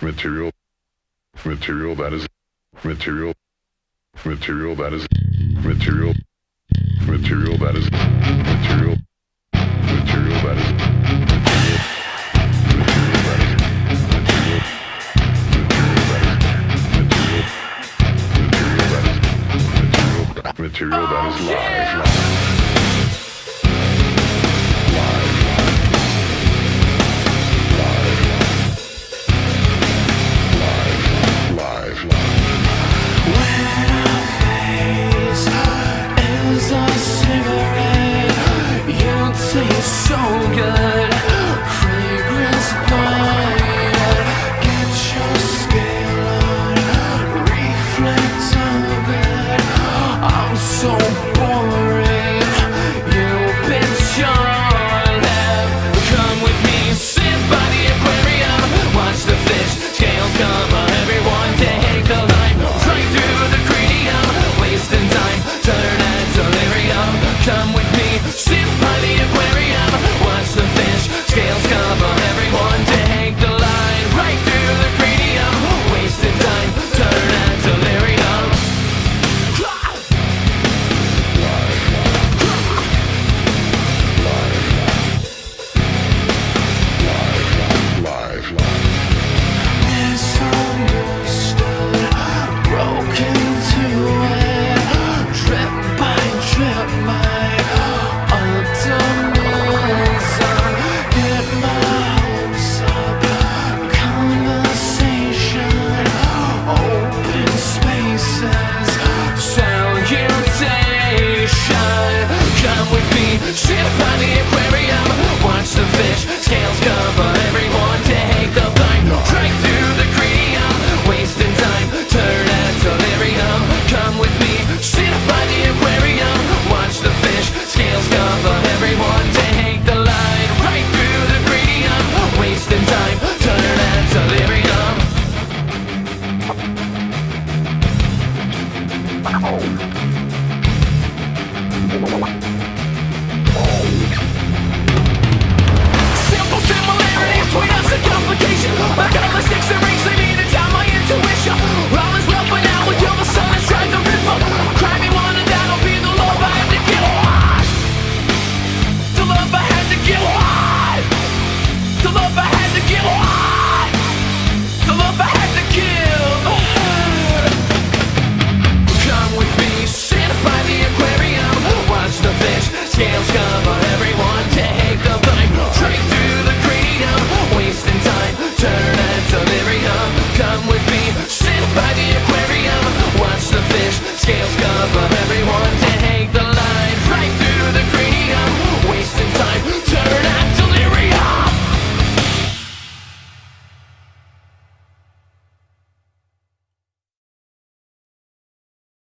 material material that is material material that is material material that is material material that is material that is live. Oh.